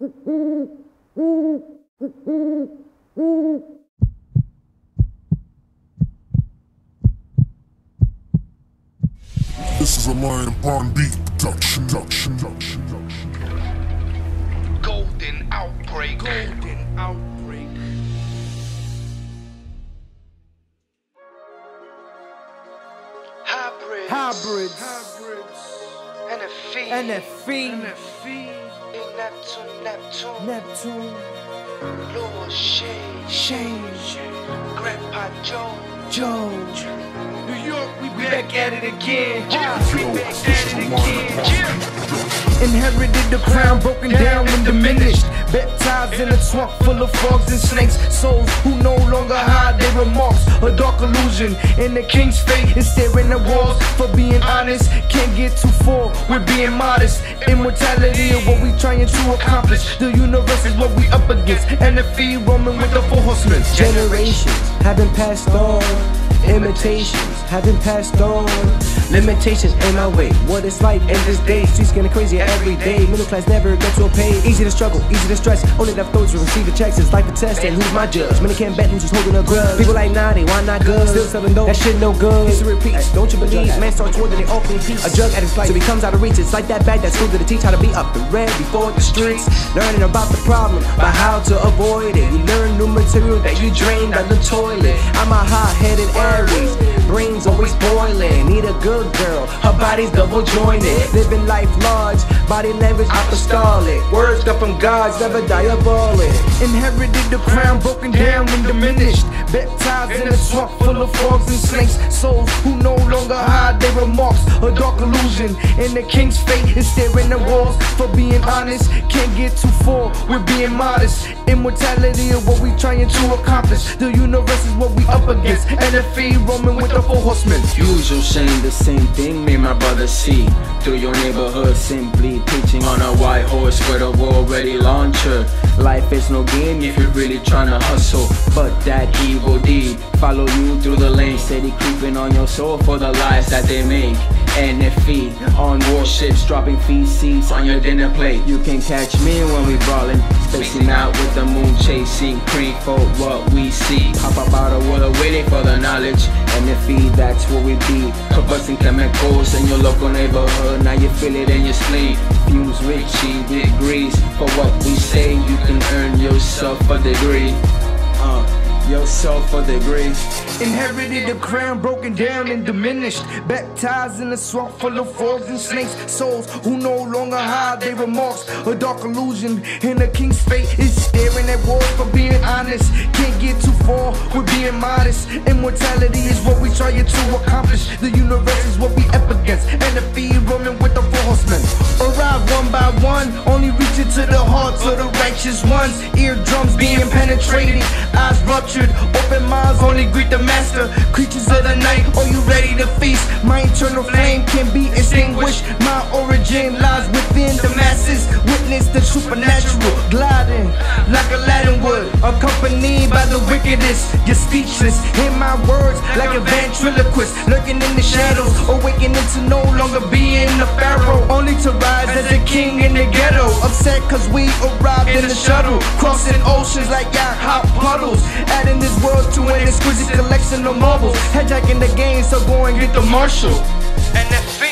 This is a Lion Bond beat production, production, production, production. Golden outbreak. Golden outbreak. Hybrids. Hybrids. NFE. NFE. Neptune. Neptune. Neptune. Lord Shade. Shane. Grandpa Joe. Joe. New York, we back at it again. Yeah. We back at it again. Yeah. Inherited the crown, broken down and diminished. Baptized in a swamp full of frogs and snakes. Souls who no longer hide their remarks. A dark illusion in the king's fate is staring at walls. For being honest, can't get too far. We're being modest. Immortality is what we trying to accomplish. The universe is what we up against. And the fee roaming with the four horsemen. Generations have been passed on. Imitations have been passed on. Limitations in my way. What it's like in this day. Streets getting crazy every day. Middle class never get to paid. Easy to struggle, easy to stress. Only left those who receive the checks. It's like a test. And who's my judge? Many can't bet who's just holding a grudge. People like naughty, why not good? Still selling dope. That shit no good. History repeats. Don't you believe? Man starts toward they all clean peace. A drug addict's life. So he comes out of reach. It's like that bag that school to teach how to be up the red before the streets. Learning about the problem, by how to avoid it. You learn new material that you drained down the toilet. I'm a hot-headed Aries. Brains always boiling. Need a good girl. Her body's double jointed. Living life large. Body language apostolic. Words come from gods, never diabolic. Inherited the crown, broken down and diminished. Baptized in a swamp full of frogs and snakes. Souls who no longer hide their remarks. A dark illusion, and the king's fate is staring at walls. For being honest, can't get too far. We're being modest. Immortality is what we trying to accomplish. The universe is what we up against. And roaming with the four horsemen. Usual shame, the same thing me my brother see Through your neighborhood, simply preaching on a white horse with a war-ready launcher Life is no game if you're really trying to hustle But that evil deed follow you through the lane Steady creeping on your soul for the lies that they make NFE on warships, dropping feces on your dinner plate. You can catch me when we brawling Spacing out with the moon chasing Cream for what we see. Pop up out of water waiting for the knowledge. NFE, that's what we be. Combusting chemicals in your local neighborhood. Now you feel it in your spleen. Fumes Richie degrees For what we say. You can earn yourself a degree. Uh, Yourself a degree Inherited the crown, broken down and diminished. Baptized in a swamp full of frogs and snakes. Souls who no longer hide their remarks. A dark illusion, and the king's fate is staring at walls for being honest. Can't get too far, we're being modest. Immortality is what we try to accomplish. The universe is what we up against. And the fee roaming with the four horsemen. Arrive one by one, only reaching to the hearts of the righteous ones. Eardrums being penetrated, eyes ruptured, open minds only greet the master. Creatures of the night, are you ready to feast? My eternal flame can be extinguished. My origin lies within the masses. Witness the supernatural gliding like a Latin would, accompanied by the wickedest. You're speechless in my words, like a ventriloquist, lurking in the shadows, awakening to no longer being a pharaoh, only to rise as a king in the ghetto. Upset cause we arrived in the shuttle, crossing oceans like yacht hot puddles, adding this world to an exquisite collection of marbles. Hijacking the game, so go and get the marshal. NFE.